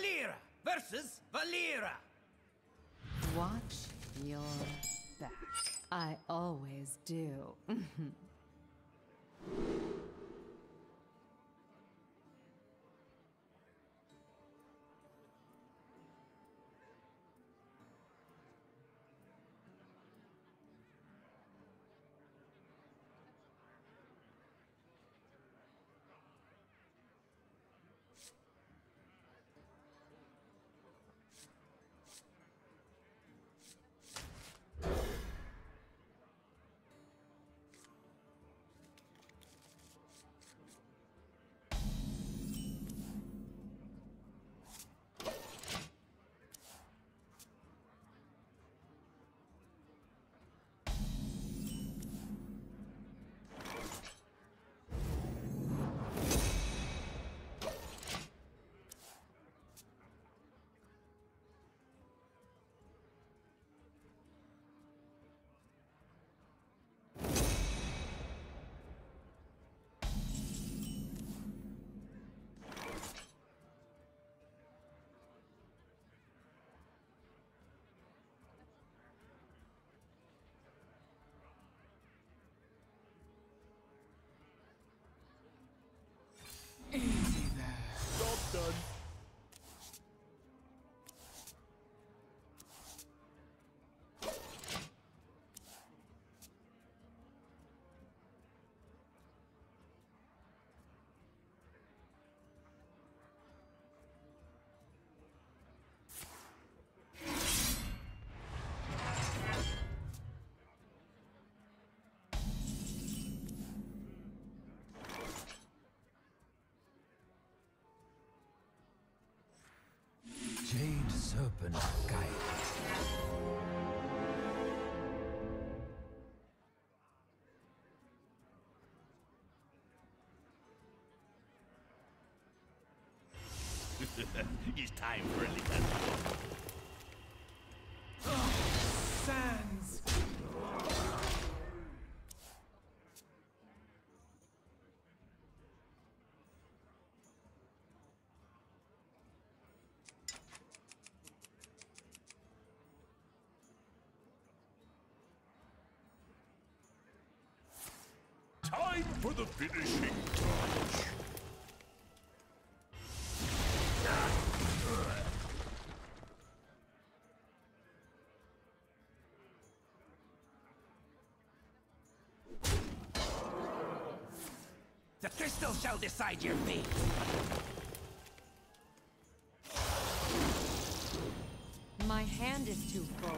Valeera versus Valeera. Watch your back. I always do. it's time for a little. Sands. Time for the finishing touch. Decide your fate. My hand is too full.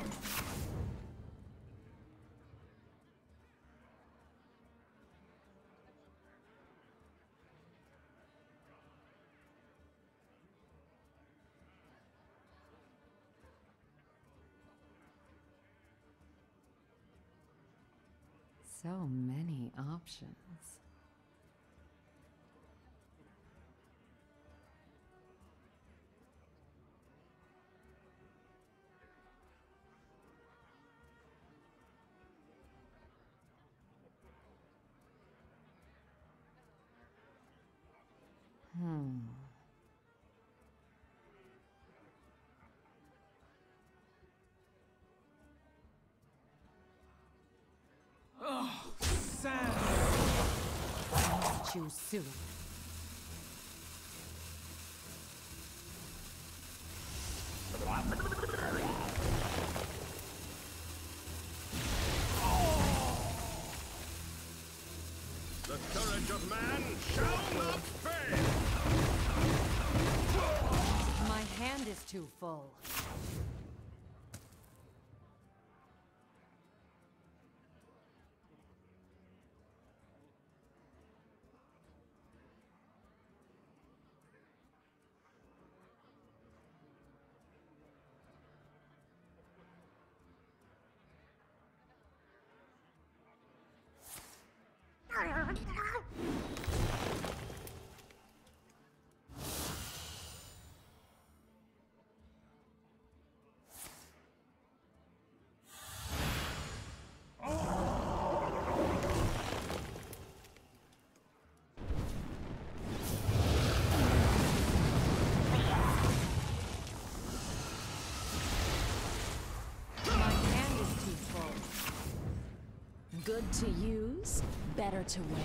So many options. Choose soon. Good to use, better to wear.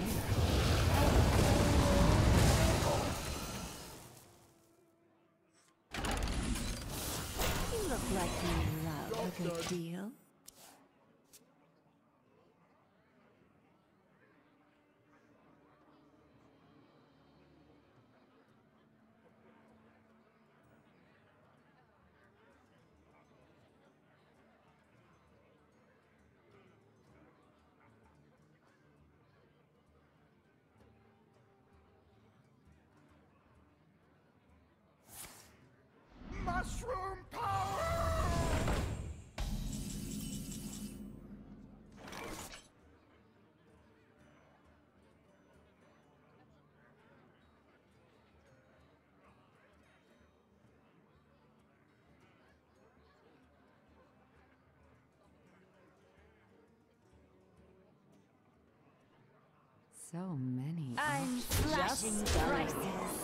You look like you love a good deal. Mushroom power! So many. I'm options. slashing prices.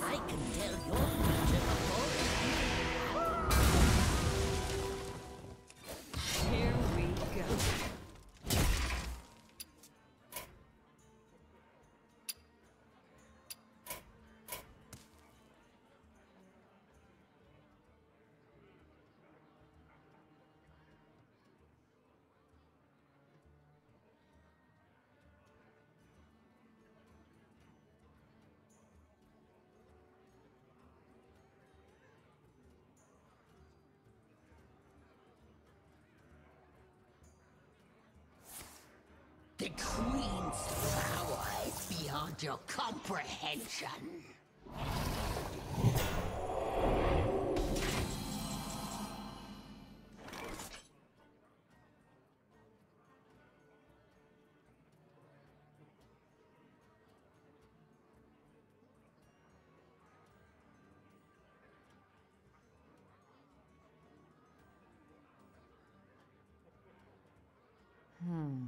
I can tell your future before The Queen's power is beyond your comprehension. Repair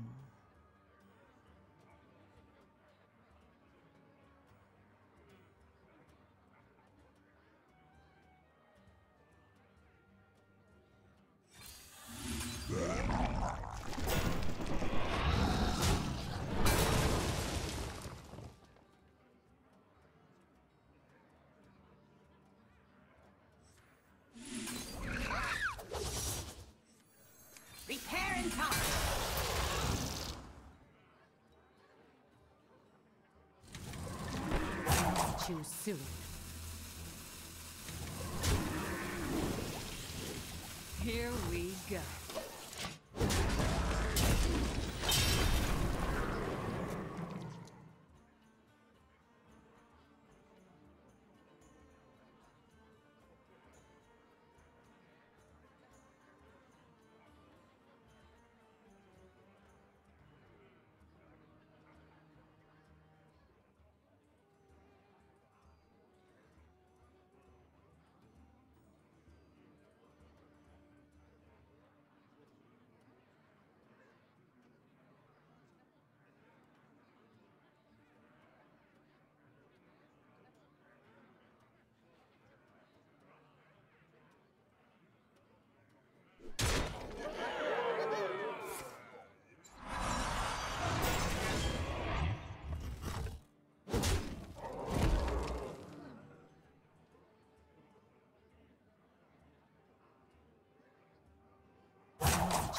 Too soon. Here we go.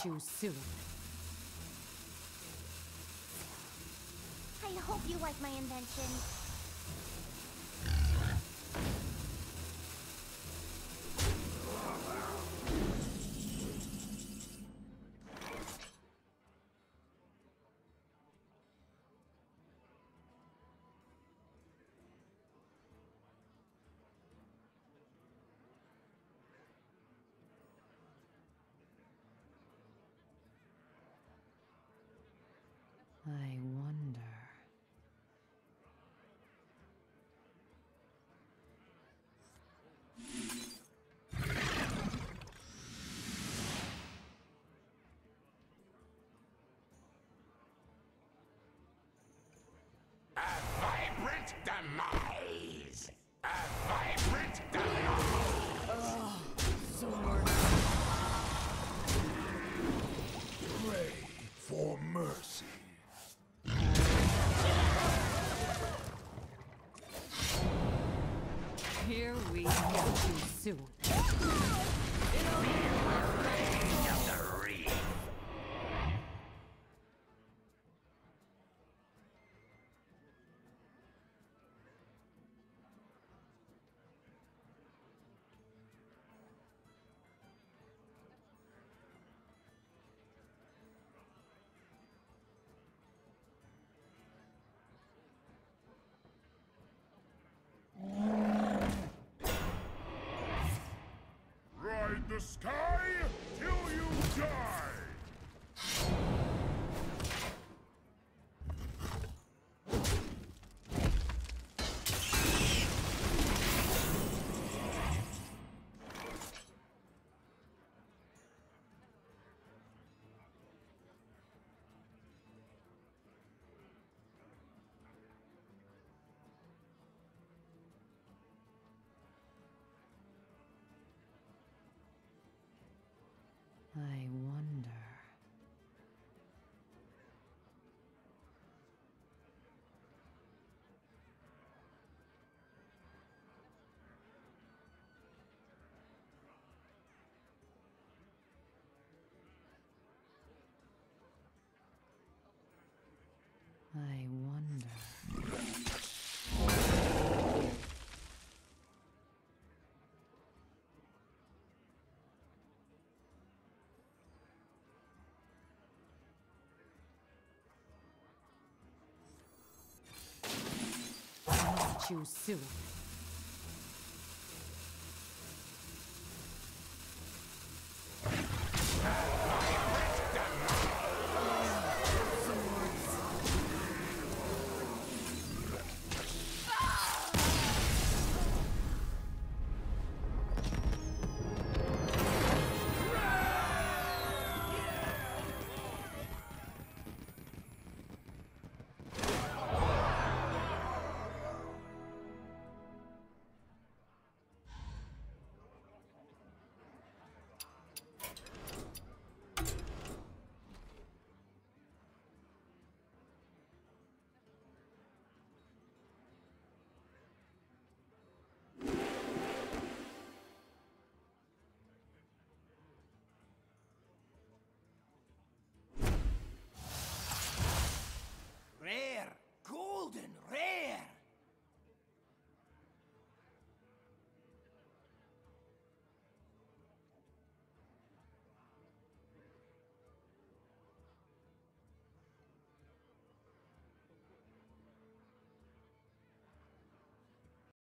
Too soon. I hope you like my invention. I wonder. A vibrant demise! Soon. The sky till you die! You soon.